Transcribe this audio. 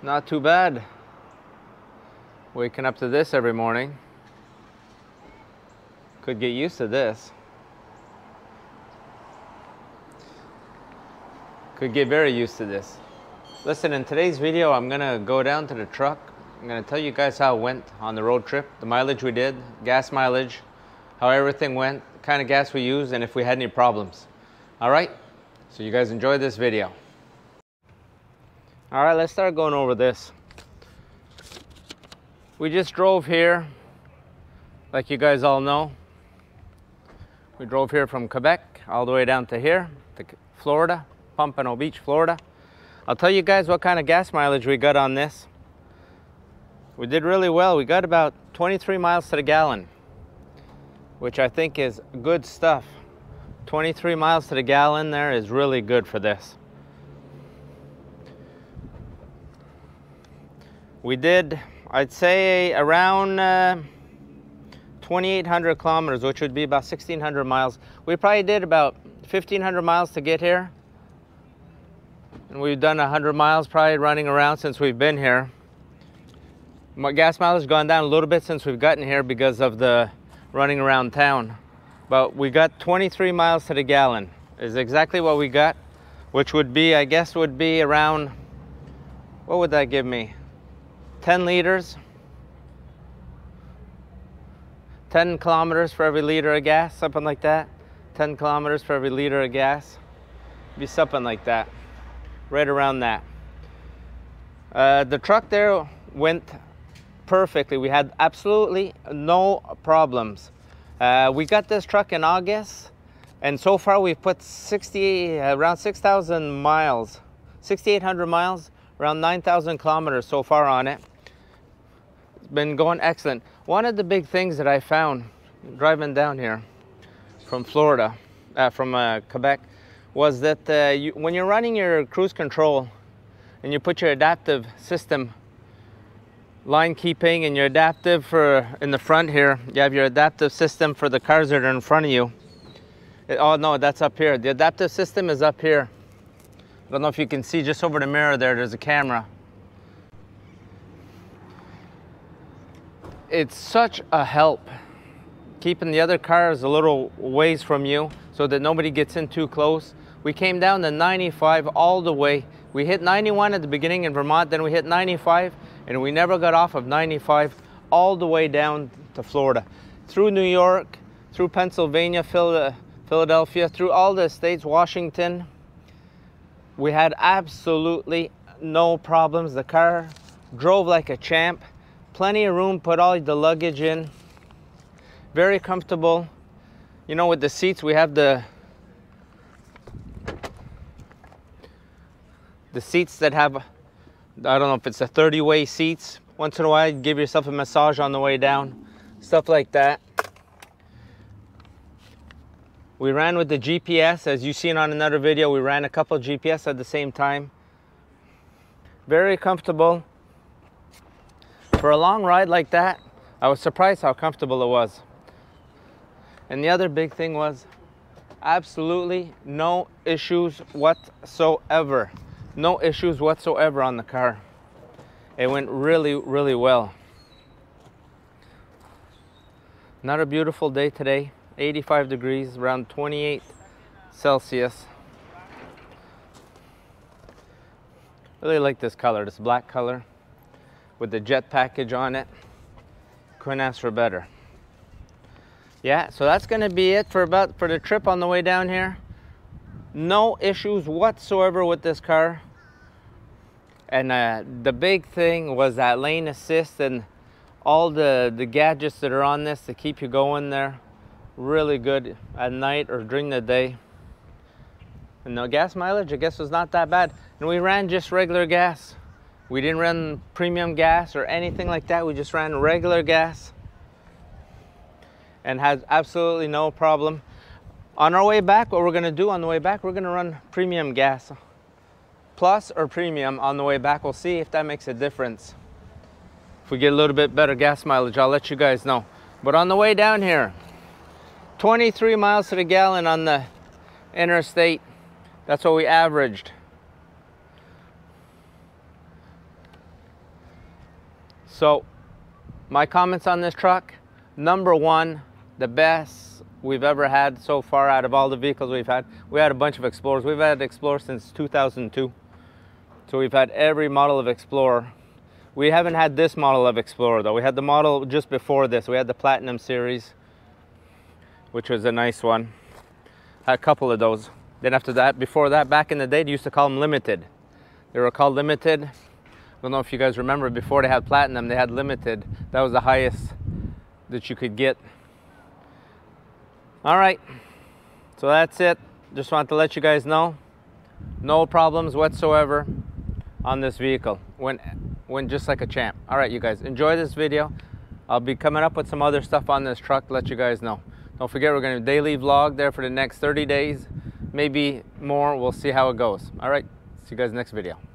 Not too bad. Waking up to this every morning. Could get used to this. Could get very used to this. Listen, in today's video, I'm gonna go down to the truck. I'm gonna tell you guys how it went on the road trip, the mileage we did, gas mileage, how everything went, kind of gas we used, and if we had any problems. All right? So you guys enjoy this video. All right, let's start going over this. We just drove here, like you guys all know. We drove here from Quebec all the way down to here, to Florida, Pompano Beach, Florida. I'll tell you guys what kind of gas mileage we got on this. We did really well. We got about 23 miles to the gallon, which I think is good stuff. 23 miles to the gallon there is really good for this. We did, I'd say, around uh, 2,800 kilometers, which would be about 1,600 miles. We probably did about 1,500 miles to get here. And we've done 100 miles probably running around since we've been here. My gas mileage has gone down a little bit since we've gotten here because of the running around town. But we got 23 miles to the gallon is exactly what we got, which would be, I guess would be around, what would that give me? 10 liters, 10 kilometers for every liter of gas, something like that. 10 kilometers for every liter of gas. Be something like that, right around that. Uh, the truck there went perfectly. We had absolutely no problems. Uh, we got this truck in August, and so far we've put 60, around 6,000 miles, 6,800 miles, around 9,000 kilometers so far on it It's been going excellent. One of the big things that I found driving down here from Florida, uh, from uh, Quebec, was that uh, you, when you're running your cruise control and you put your adaptive system line keeping and your adaptive for in the front here, you have your adaptive system for the cars that are in front of you. It, oh no, that's up here. The adaptive system is up here. I don't know if you can see just over the mirror there, there's a camera. it's such a help keeping the other cars a little ways from you so that nobody gets in too close. We came down to 95 all the way. We hit 91 at the beginning in Vermont, then we hit 95, and we never got off of 95 all the way down to Florida. Through New York, through Pennsylvania, Philadelphia, through all the states, Washington. We had absolutely no problems. The car drove like a champ plenty of room, put all the luggage in. Very comfortable. You know, with the seats, we have the the seats that have, I don't know if it's a 30 way seats. Once in a while, give yourself a massage on the way down, stuff like that. We ran with the GPS, as you've seen on another video, we ran a couple GPS at the same time. Very comfortable. For a long ride like that, I was surprised how comfortable it was. And the other big thing was absolutely no issues whatsoever. No issues whatsoever on the car. It went really, really well. Not a beautiful day today. 85 degrees, around 28 Celsius. Really like this color, this black color with the jet package on it. Couldn't ask for better. Yeah, so that's gonna be it for about for the trip on the way down here. No issues whatsoever with this car. And uh, the big thing was that lane assist and all the, the gadgets that are on this to keep you going there. Really good at night or during the day. And the gas mileage, I guess, was not that bad. And we ran just regular gas. We didn't run premium gas or anything like that. We just ran regular gas and had absolutely no problem. On our way back, what we're gonna do on the way back, we're gonna run premium gas. Plus or premium on the way back. We'll see if that makes a difference. If we get a little bit better gas mileage, I'll let you guys know. But on the way down here, 23 miles to the gallon on the interstate. That's what we averaged. So my comments on this truck, number one, the best we've ever had so far out of all the vehicles we've had. We had a bunch of Explorers. We've had Explorer since 2002. So we've had every model of Explorer. We haven't had this model of Explorer though. We had the model just before this. We had the Platinum series, which was a nice one. A couple of those. Then after that, before that, back in the day, they used to call them Limited. They were called Limited. I don't know if you guys remember, before they had Platinum, they had Limited. That was the highest that you could get. All right, so that's it. Just wanted to let you guys know. No problems whatsoever on this vehicle. Went, went just like a champ. All right, you guys, enjoy this video. I'll be coming up with some other stuff on this truck, let you guys know. Don't forget, we're gonna daily vlog there for the next 30 days, maybe more. We'll see how it goes. All right, see you guys next video.